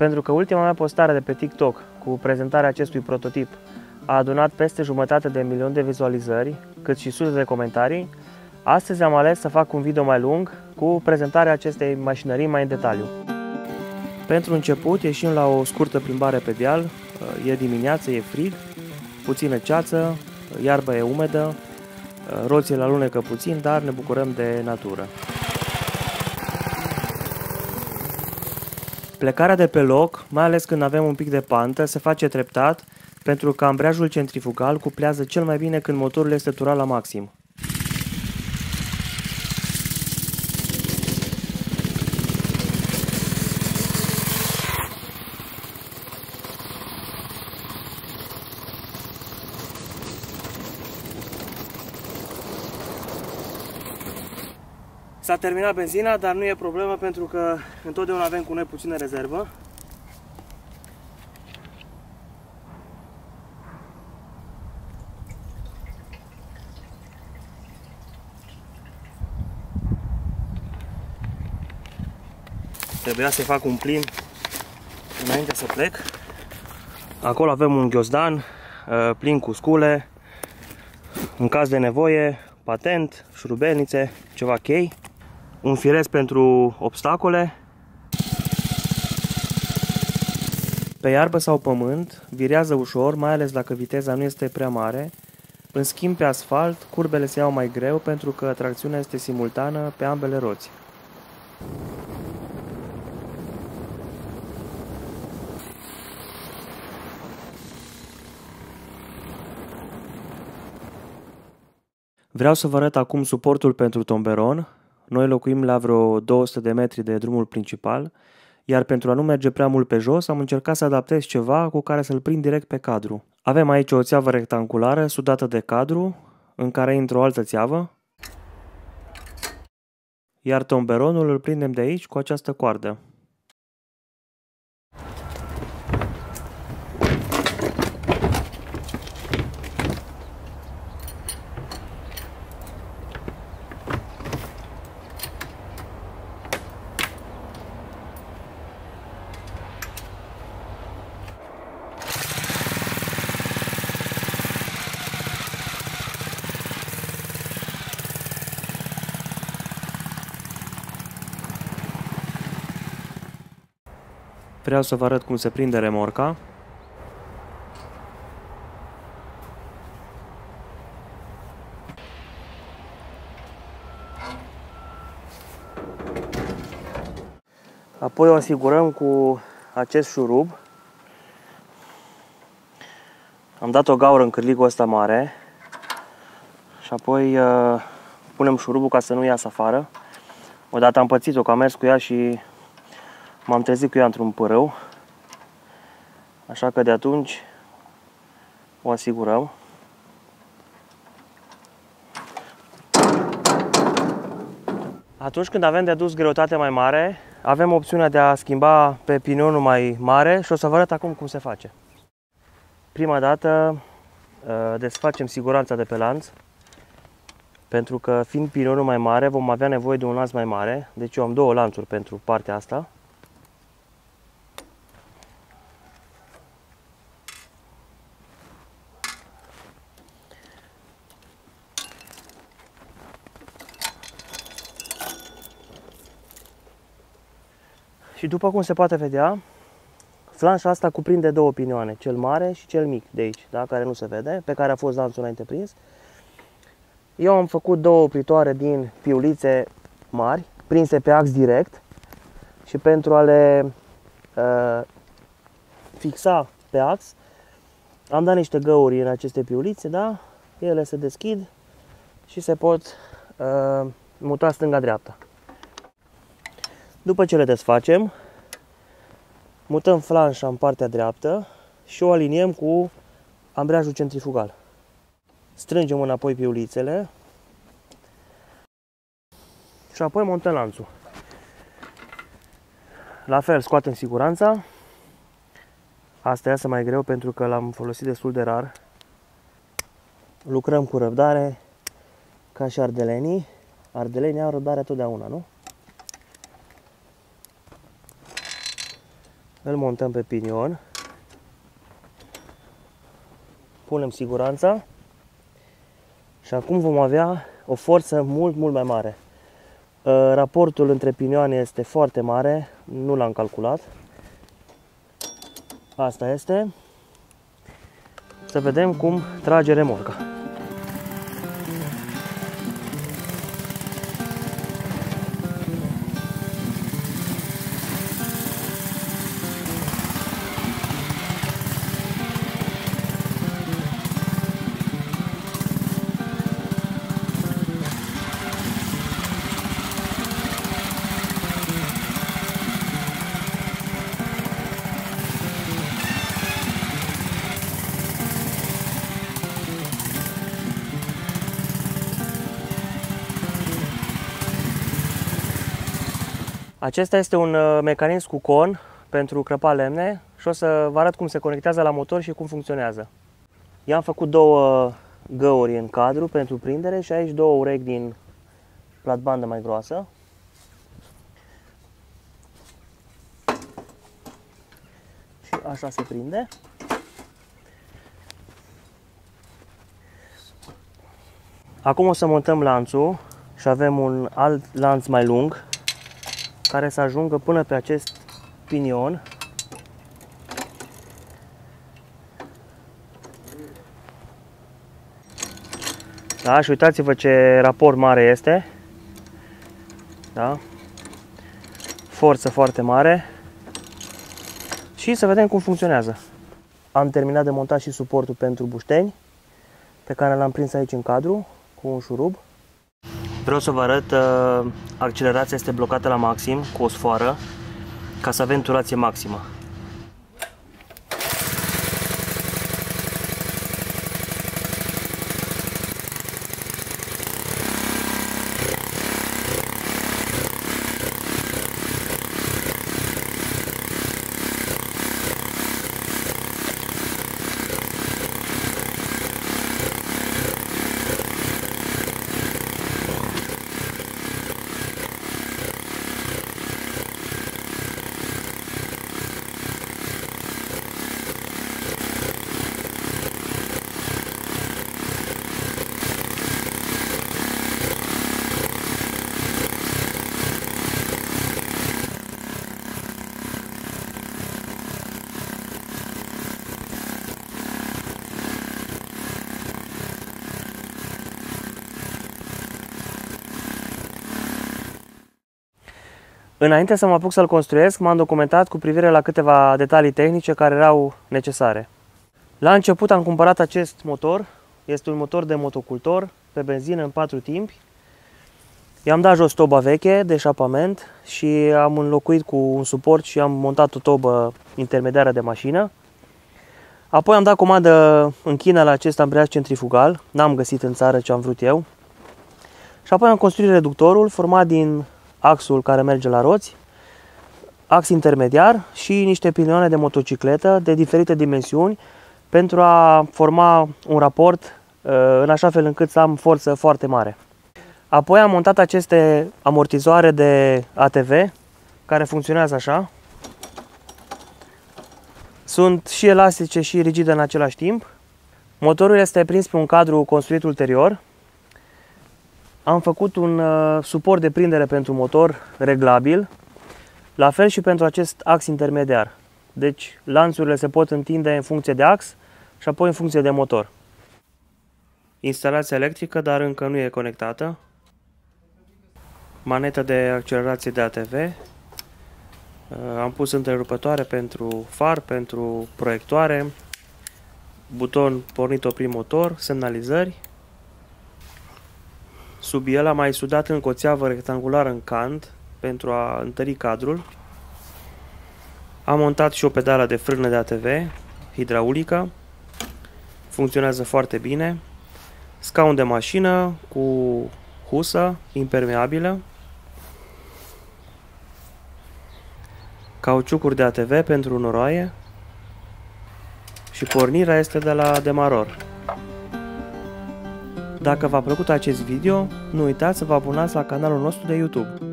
Pentru că ultima mea postare de pe TikTok cu prezentarea acestui prototip a adunat peste jumătate de milion de vizualizări, cât și sute de comentarii, astăzi am ales să fac un video mai lung cu prezentarea acestei mașinării mai în detaliu. Pentru început ieșim la o scurtă plimbare pe deal, e dimineață, e frig, puțină ceață, iarba e umedă, roțile la lunecă puțin, dar ne bucurăm de natură. Plecarea de pe loc, mai ales când avem un pic de pantă, se face treptat pentru că ambreiajul centrifugal cuplează cel mai bine când motorul este turat la maxim. S-a terminat benzina, dar nu e problemă pentru că întotdeauna avem cu noi puțină rezervă. Trebuia să fac un plin înainte să plec. Acolo avem un ghiozdan uh, plin cu scule, în caz de nevoie, patent, șurubelnițe, ceva chei un firez pentru obstacole. Pe iarbă sau pământ, virează ușor, mai ales dacă viteza nu este prea mare. În schimb, pe asfalt, curbele se iau mai greu pentru că tracțiunea este simultană pe ambele roți. Vreau să vă arăt acum suportul pentru tomberon, noi locuim la vreo 200 de metri de drumul principal, iar pentru a nu merge prea mult pe jos, am încercat să adaptez ceva cu care să-l prind direct pe cadru. Avem aici o țeavă rectangulară sudată de cadru, în care intră o altă țeavă, iar tomberonul îl prindem de aici cu această coardă. Vreau să vă arăt cum se prinde remorca. Apoi o asigurăm cu acest șurub. Am dat o gaură în cârligul ăsta mare și apoi uh, punem șurubul ca să nu iasă afară. Odată am pățit-o că am mers cu ea și M-am trezit cu ea într-un părău, așa că de atunci o asigurăm. Atunci când avem de adus greutate mai mare, avem opțiunea de a schimba pe pinionul mai mare și o să vă arăt acum cum se face. Prima dată ă, desfacem siguranța de pe lanț, pentru că fiind pinionul mai mare vom avea nevoie de un lanț mai mare, deci eu am două lanțuri pentru partea asta. Și după cum se poate vedea, flanșa asta cuprinde două pinioane, cel mare și cel mic de aici, da? care nu se vede, pe care a fost lanțul înainte prins. Eu am făcut două opritoare din piulițe mari, prinse pe ax direct și pentru a le uh, fixa pe ax, am dat niște găuri în aceste piulițe, da? Ele se deschid și se pot uh, muta stânga-dreapta. După ce le desfacem, mutăm flanșa în partea dreaptă și o aliniem cu ambreiajul centrifugal. Strângem înapoi piulițele și apoi montăm lanțul. La fel, scoatem siguranța. Asta iasă mai greu pentru că l-am folosit destul de rar. Lucrăm cu răbdare, ca și ardelenii. Ardelenii au răbdare totdeauna, nu? Îl montăm pe pinion. Punem siguranța. Și acum vom avea o forță mult, mult mai mare. Uh, raportul între pinioane este foarte mare, nu l-am calculat. Asta este. Să vedem cum trage remorca. Acesta este un uh, mecanism cu con pentru crăpa lemne și o să vă arăt cum se conectează la motor și cum funcționează. I-am făcut două găuri în cadru pentru prindere și aici două urechi din platbandă mai groasă. Și așa se prinde. Acum o să montăm lanțul și avem un alt lanț mai lung care să ajungă până pe acest pinion. Da, și uitați-vă ce raport mare este. Da? Forță foarte mare. Și să vedem cum funcționează. Am terminat de montat și suportul pentru bușteni, pe care l-am prins aici în cadru, cu un șurub. Vreau să vă arăt, uh, accelerația este blocată la maxim cu o sfoară ca să avem turație maximă. Înainte să mă apuc să-l construiesc, m-am documentat cu privire la câteva detalii tehnice care erau necesare. La început am cumpărat acest motor, este un motor de motocultor pe benzină în patru timpi. I-am dat jos toba veche de șapament și am înlocuit cu un suport și am montat o tobă intermediară de mașină. Apoi am dat comandă în China la acest ambreiaj centrifugal, n-am găsit în țară ce am vrut eu. Și apoi am construit reductorul format din axul care merge la roți, ax intermediar și niște pilioane de motocicletă de diferite dimensiuni pentru a forma un raport uh, în așa fel încât să am forță foarte mare. Apoi am montat aceste amortizoare de ATV care funcționează așa. Sunt și elastice și rigide în același timp. Motorul este prins pe un cadru construit ulterior am făcut un uh, suport de prindere pentru motor reglabil, la fel și pentru acest ax intermediar. Deci lanțurile se pot întinde în funcție de ax și apoi în funcție de motor. Instalația electrică, dar încă nu e conectată. Manetă de accelerație de ATV. Uh, am pus întrerupătoare pentru far, pentru proiectoare, buton pornit oprit motor, semnalizări Sub el am mai sudat în o țeavă rectangulară în cant pentru a întări cadrul. Am montat și o pedală de frână de ATV, hidraulică. Funcționează foarte bine. Scaun de mașină cu husă impermeabilă. Cauciucuri de ATV pentru noroaie. Și pornirea este de la demaror. Dacă v-a plăcut acest video, nu uitați să vă abonați la canalul nostru de YouTube.